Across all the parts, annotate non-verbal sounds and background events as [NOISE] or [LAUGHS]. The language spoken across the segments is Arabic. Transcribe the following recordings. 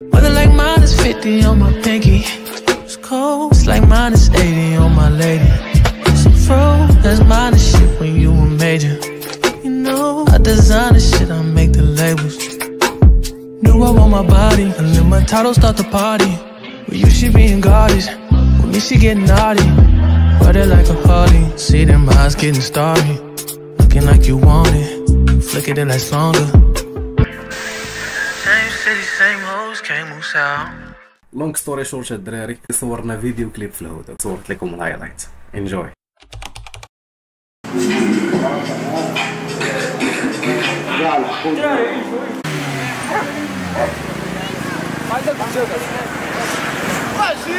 Weather like minus 50 on my pinky. It's cold, it's like minus 80 on my lady. Some froze, that's minus shit when you a major. You know, I design the shit, I make the labels. Knew I want my body, and then my title start the party. Well, you should be in goddess, with me she get naughty. Ride it like a Harley, see them eyes getting starry. Looking like you want it, flick it in that longer. Move south. long story short الدراري صورنا فيديو كليب في الهدى. صورت لكم ال highlight enjoy شي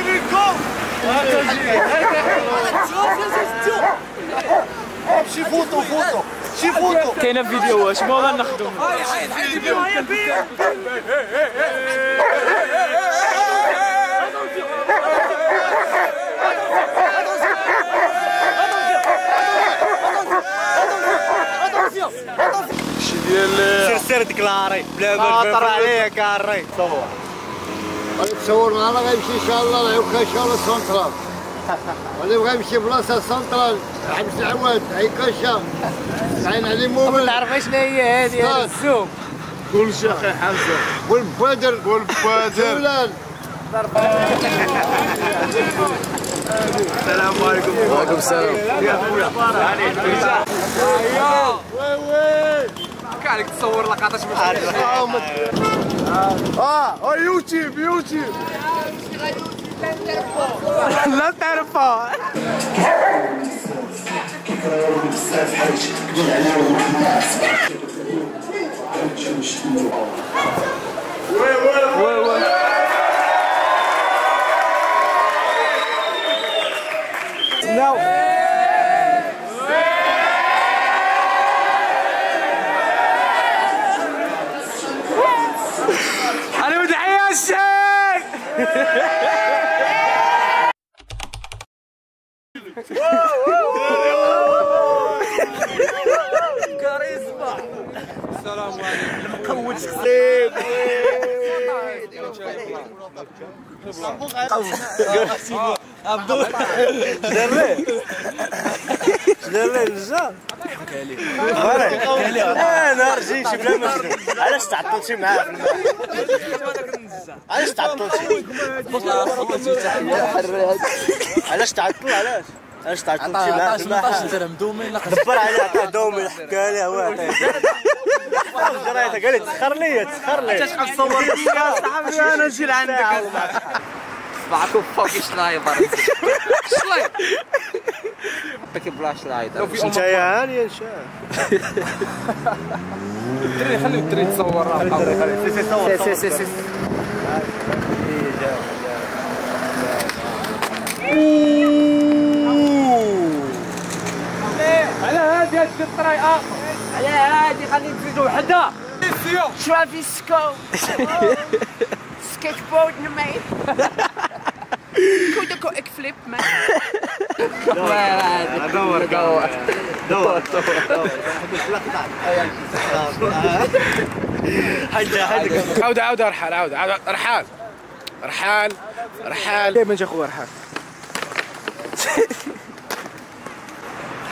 كاينة فيديو اش بغا ناخذو شي ديال سير سير ديكلاري. بلا خاطر عليك كاري. صور غادي تصور معنا غيمشي إن شاء الله العوكه إن شاء الله سنترال. غادي بغا يمشي بلاصة سنترال. حبس العواد عكاشه عين علي مومن نعرف شنو هي هذه هذا السوق. كل شيء أخي حمزة. والبدر والفادر والبلال السلام عليكم. وعليكم السلام. كانك تصور لقطات آه آه يوتيوب يوتيوب. لا تعرفها. أنا مدعي الشيء أنا رجيتي بلا ما. علاش تعطلتي معاه في الماء؟ علاش تعطلتي علاش تعطل علاش علاش تعطلتي معاه في الماء دبر عليه عطاه دومي حكى عليه هو قال لي تسخر لي تسخر لي تصور صاحبي أنا نجي لعندك معكم فوق شلايبر شلايبر بكي بلا شلايبر انت يا هاني ان شاء خلي الدري تصور سي سي سي على هذه هذه الطريقة على هذه خلي نزيدو وحدة. Travisco. Skateboard naar mij. Goed, ik, ik flip me. دور دور دور. حاجة حاجة عاود عاود رحال عاود عاود رحال رحال رحال كيف نجي اخويا رحال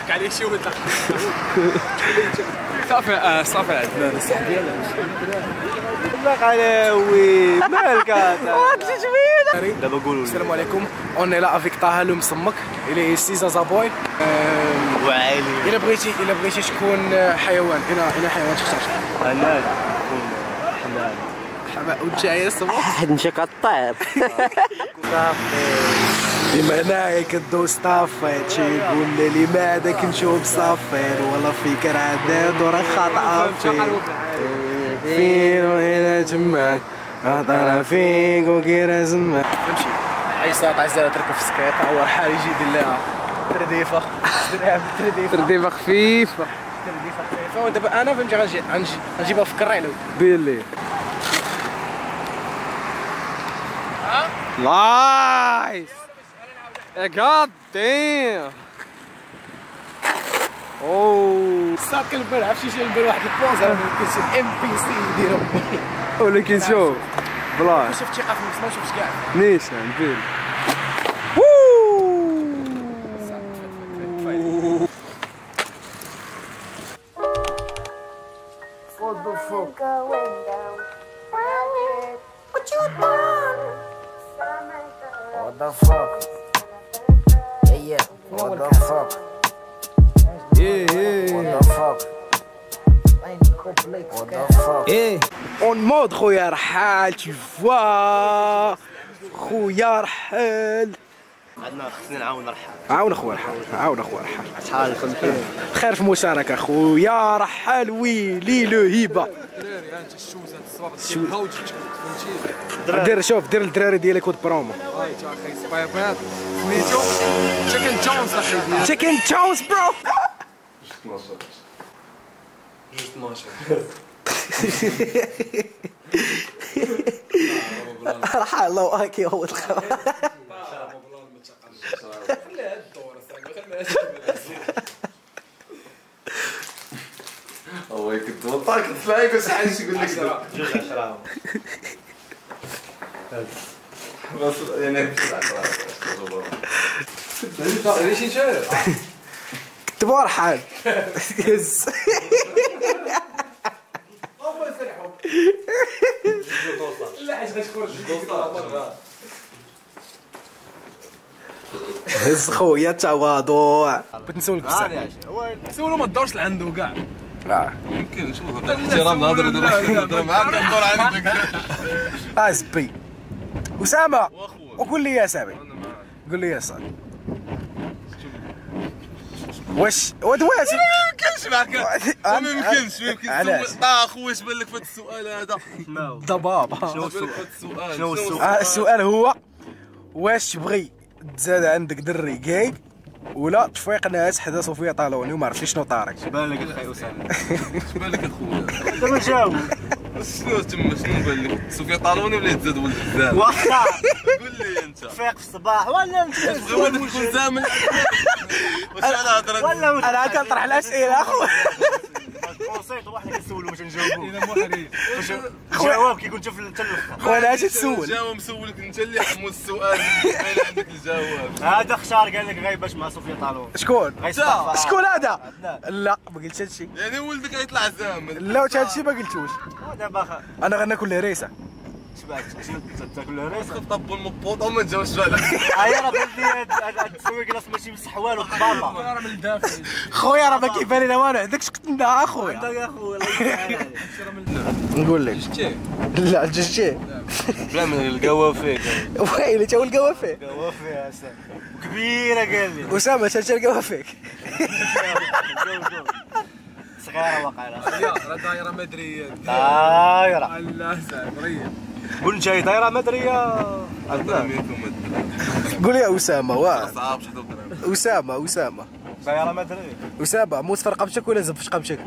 ضحك عليك شي ولد صافي آه، صافي. عندنا صاحبي الله عليوي مالك هذا دابا قولوا السلام عليكم. اون لا افيك طه لو مسمك إلى سيزا زابوي وعالي الا بغيتي الا بغيتي تكون حيوان هنا هنا حيوان تختار حنان حنان حماء وجاي الصبح واحد مشى كطير لمعنى كدوز طافيت شي يقول لي لماذا كنشوف صافير ولا فيك عداد ورا خاطئة فيك فين وين تماك خاطر فيك وكيرا زماك نمشي عيسى عايزة تركب في سكيت هو رحال يجي يدير لها. ترديفة. ترديفة. ترديفة خفيفة. ترديفة خفيفة. ودابا أنا فهمتي غنجي غنجي غنجيبها في كريلو بيلي Nice! God damn! اوه ساق البارح عرفتي شي البارح واحد البوز أنا كنت ام بي سي يديرهم ولكن شوف بلاش شفت شي قفل ما شفتش كاع نيشان فين إيه. اون مود خويا رحال tu فوا خويا رحال. عندنا خصني نعاون نرحل عاون اخويا رحال عاون اخويا رحال. شحال خير في مشاركة خويا رحال ويلي لو هيبة. دير شوف دير الدراري ديالك كود برومو تشيكن جونز تشيكن تشاوز برو رحال الله اكي هو الخبر هو كنت وطاك تلاقي بس حاجة يقول لك بس يعني ليش كتبوا رحال يس هز خويا تواضع. بغيت نسولك بصح سولو ما تدورش لعندو كاع. آه يمكن شوف احترام نهضر نهضر معاك ندور عندك اسبي أسامة. وقول لي يا سامي. قول لي يا صاحبي واش واش ما يمكنش معك. ما يمكنش ما يمكنش. علاش؟ تسول- آه خويا اش بان لك في هذا. السؤال هذا ضبابه شنو السؤال؟ شنو السؤال؟ آه، السؤال هو واش تبغي تزاد عندك دري كاي ولا تفيق ناس حدا صوفيا طالوني وما عرفتش شنو طارق بان لك أخي أسامة. [LAUGHS] اش بان لك اخويا أنت ما جاوب شنو تما شنو بان لك سوفيا طالوني ولا يتزاد ولد الزام؟ واخا. قول لي أنت. فيق في الصباح ولا أنت بغي ولدك يكون ولا أنا كنطرح الأسئلة اخويا بسيط واحد كيسولو باش نجاوبو إلى محرج جواب كيكون انت في التلفه خويا أنا اش تسول؟ جاوب مسولك انت اللي حمو السؤال. باين عندك الجواب؟ هذا خشار قال لك غايباش مع صوفيا طالون شكون؟ شكون هذا؟ لا ما قلتش هادشي يعني ولدك غيطلع زامل لا هادشي ما قلتوش. دابا أنا غناكل ريسة. وما بان لي ماشي مسح والو من الداخل خويا راه ما كيبان لي والو عندكش كنت اخويا يا خويا الله يسهل عليك نقول لك. لا جشتي بلا من القهوه فيك ويلي تا هو القوافي قهوه فيها اسا كبيره قال لي اسامه تا القوافيك صغيره واقيلا راه دايره مدريه دايره الله سامريه قول جاي دايره مدريه قول يا أسامة واه أسامة أسامة. دايره مدريه أسامة موت في رقبتك ولا زب في رقبتك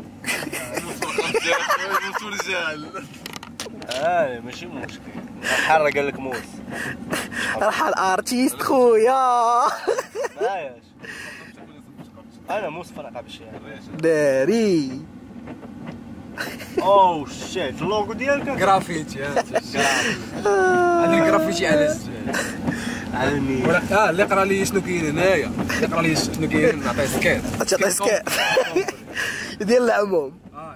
موتو رجال آه ماشي مشكل. حار قال لك موس رحال ارتيست خويا. أنا موس فرقه بشي. داري. أوه شيت اللوغو ديالك؟ جرافيتي هذا الجرافيتي على الزبال علمي ولا آه اللي قرا لي شنو كاين هنايا. اللي قرا لي شنو كاين نعطيه سكيت. تعطي سكيت. [LAUGHS] ديال العموم. آه.